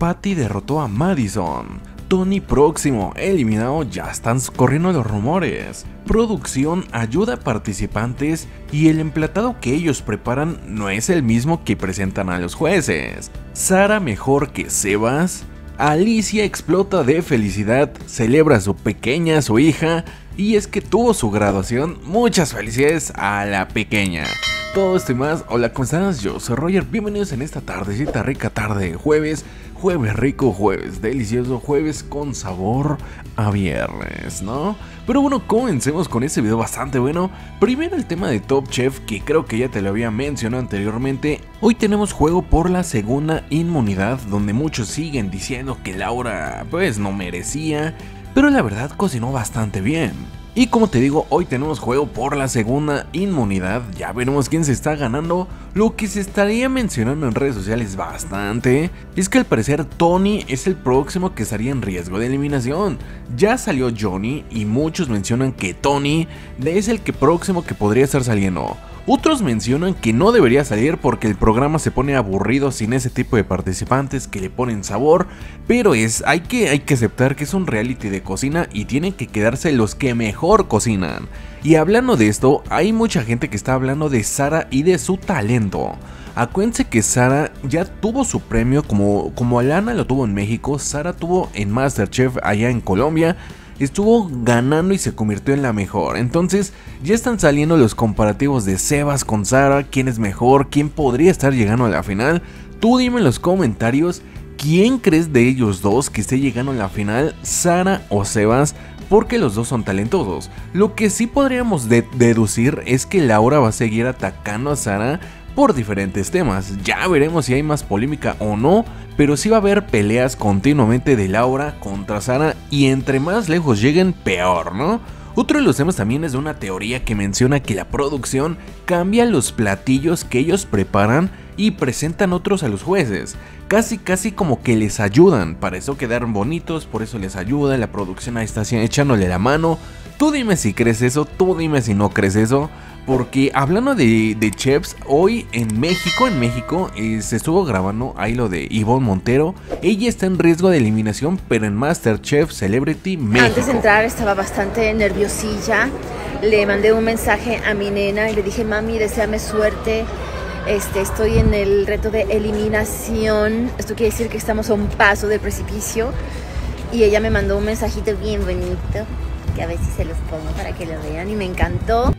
Patty derrotó a Madison. Tony próximo, eliminado, ya están corriendo los rumores. Producción ayuda a participantes y el emplatado que ellos preparan no es el mismo que presentan a los jueces. Sara mejor que Sebas. Alicia explota de felicidad, celebra a su pequeña, su hija, y es que tuvo su graduación. Muchas felicidades a la pequeña. Todo esto y más, hola, ¿cómo estás? Yo soy Roger, bienvenidos en esta tardecita rica tarde de jueves. Jueves rico, jueves delicioso, jueves con sabor a viernes, ¿no? Pero bueno, comencemos con este video bastante bueno. Primero el tema de Top Chef, que creo que ya te lo había mencionado anteriormente. Hoy tenemos juego por la segunda inmunidad, donde muchos siguen diciendo que Laura pues no merecía, pero la verdad cocinó bastante bien. Y como te digo, hoy tenemos juego por la segunda inmunidad, ya veremos quién se está ganando. Lo que se estaría mencionando en redes sociales bastante es que al parecer Tony es el próximo que estaría en riesgo de eliminación. Ya salió Johnny y muchos mencionan que Tony es el que próximo que podría estar saliendo. Otros mencionan que no debería salir porque el programa se pone aburrido sin ese tipo de participantes que le ponen sabor, pero es hay que hay que aceptar que es un reality de cocina y tienen que quedarse los que mejor cocinan. Y hablando de esto, hay mucha gente que está hablando de Sara y de su talento. Acuérdense que Sara ya tuvo su premio como, como Alana lo tuvo en México, Sara tuvo en Masterchef allá en Colombia estuvo ganando y se convirtió en la mejor. Entonces ya están saliendo los comparativos de Sebas con Sara, quién es mejor, quién podría estar llegando a la final. Tú dime en los comentarios quién crees de ellos dos que esté llegando a la final, Sara o Sebas, porque los dos son talentosos. Lo que sí podríamos deducir es que Laura va a seguir atacando a Sara por diferentes temas. Ya veremos si hay más polémica o no, pero sí va a haber peleas continuamente de Laura contra Sara y entre más lejos lleguen, peor, ¿no? Otro de los temas también es de una teoría que menciona que la producción cambia los platillos que ellos preparan y presentan otros a los jueces. Casi casi como que les ayudan, para eso quedaron bonitos, por eso les ayuda, la producción ahí está echándole la mano. Tú dime si crees eso, tú dime si no crees eso. Porque hablando de, chefs, hoy en México, en México, eh, se estuvo grabando ahí lo de Yvonne Montero. Ella está en riesgo de eliminación, pero en Masterchef Celebrity México. Antes de entrar estaba bastante nerviosilla. Le mandé un mensaje a mi nena y le dije, mami, deseame suerte. Este, estoy en el reto de eliminación. Esto quiere decir que estamos a un paso del precipicio. Y ella me mandó un mensajito bien bonito, que a ver si se los pongo para que lo vean. Y me encantó.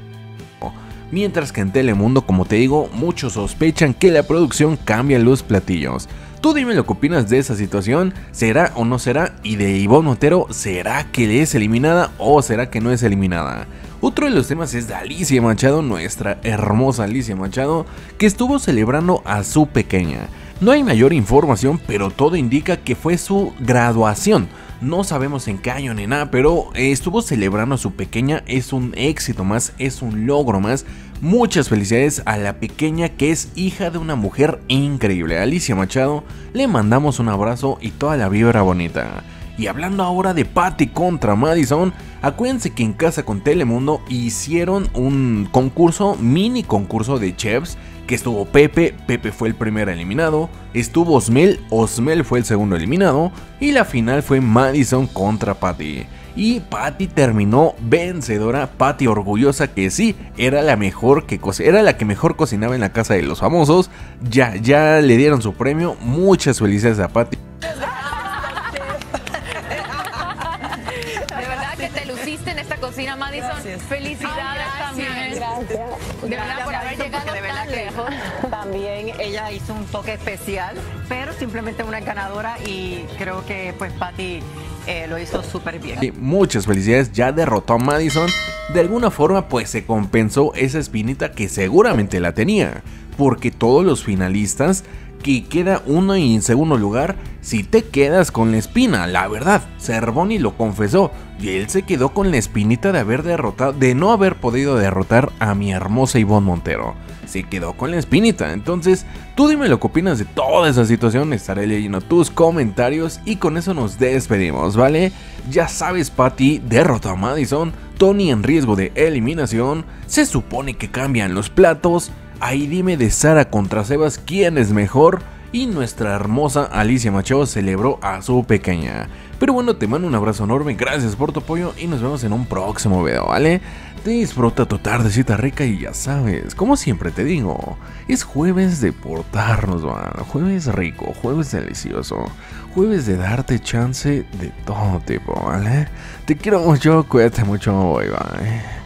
Mientras que en Telemundo, como te digo, muchos sospechan que la producción cambia los platillos. Tú dime lo que opinas de esa situación, ¿será o no será? Y de Ivonne Montero, ¿será que es eliminada o será que no es eliminada? Otro de los temas es de Alicia Machado, nuestra hermosa Alicia Machado, que estuvo celebrando a su pequeña. No hay mayor información, pero todo indica que fue su graduación. No sabemos en qué año ni nada, pero estuvo celebrando a su pequeña. Es un éxito más, es un logro más. Muchas felicidades a la pequeña que es hija de una mujer increíble. Alicia Machado, le mandamos un abrazo y toda la vibra bonita. Y hablando ahora de Patty contra Madison, acuérdense que en casa con Telemundo hicieron un concurso, mini concurso de chefs que estuvo Pepe, Pepe fue el primer eliminado, estuvo Osmel, Osmel fue el segundo eliminado y la final fue Madison contra Patty. Y Patty terminó vencedora, Patty orgullosa que sí, era la mejor que era la que mejor cocinaba en la casa de los famosos. Ya ya le dieron su premio, muchas felicidades a Patty. Cocina Madison. Felicidades también. Gracias. De verdad por haber llegado tan lejos. También ella hizo un toque especial, pero simplemente una ganadora y creo que pues Patty eh, lo hizo súper bien. muchas felicidades, ya derrotó a Madison. De alguna forma pues se compensó esa espinita que seguramente la tenía, porque todos los finalistas que queda uno y en segundo lugar si te quedas con la espina, la verdad, Cervoni lo confesó y él se quedó con la espinita de haber derrotado, de no haber podido derrotar a mi hermosa Ivonne Montero. Se quedó con la espinita, entonces tú dime lo que opinas de toda esa situación, estaré leyendo tus comentarios y con eso nos despedimos, ¿vale? Ya sabes, Patty derrotó a Madison, Tony en riesgo de eliminación, se supone que cambian los platos, ahí dime de Sara contra Sebas quién es mejor y nuestra hermosa Alicia Machado celebró a su pequeña. Pero bueno, te mando un abrazo enorme, gracias por tu apoyo y nos vemos en un próximo video, ¿vale? Disfruta tu tardecita rica y ya sabes, como siempre te digo, es jueves de portarnos, man. Jueves rico, jueves delicioso, jueves de darte chance de todo tipo, ¿vale? Te quiero mucho, cuídate mucho, bye bye.